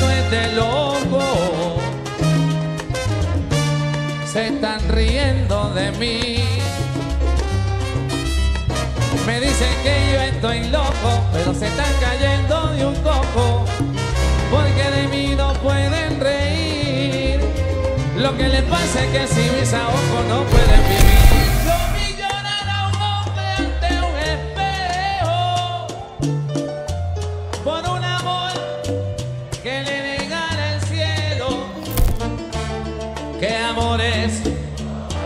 vuelve loco. Se están riendo de mí. Me dicen que yo estoy loco, pero se están cayendo de un coco. Porque de mí no pueden reír. Lo que les pasa es que si mis ojos no pueden vivir. Que amores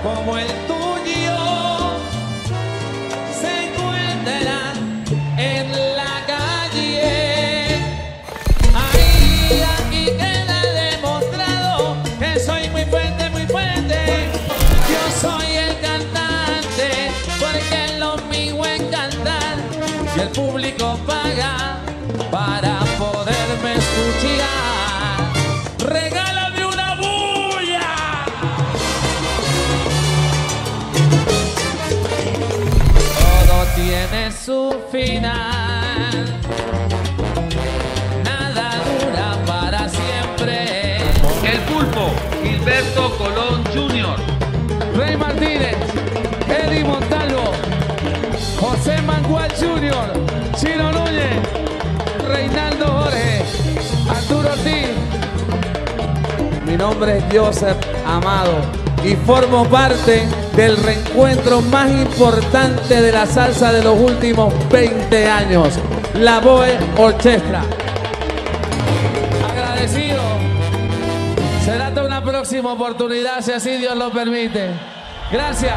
como el tuyo se encuentran en la calle. Ahí aquí queda demostrado que soy muy fuerte, muy fuerte. Yo soy el cantante, porque lo mío es cantar. Y el público paga para su final. Nada dura para siempre. El pulpo, Gilberto Colón Jr. Rey Martínez, Eddie Montalvo, José Mangual Jr., Chino Núñez, Reinaldo Jorge, Arturo Ortiz. Mi nombre es Joseph Amado y formo parte del reencuentro más importante de la salsa de los últimos 20 años, la Boe Orchestra. Agradecido. Será hasta una próxima oportunidad, si así Dios lo permite. Gracias.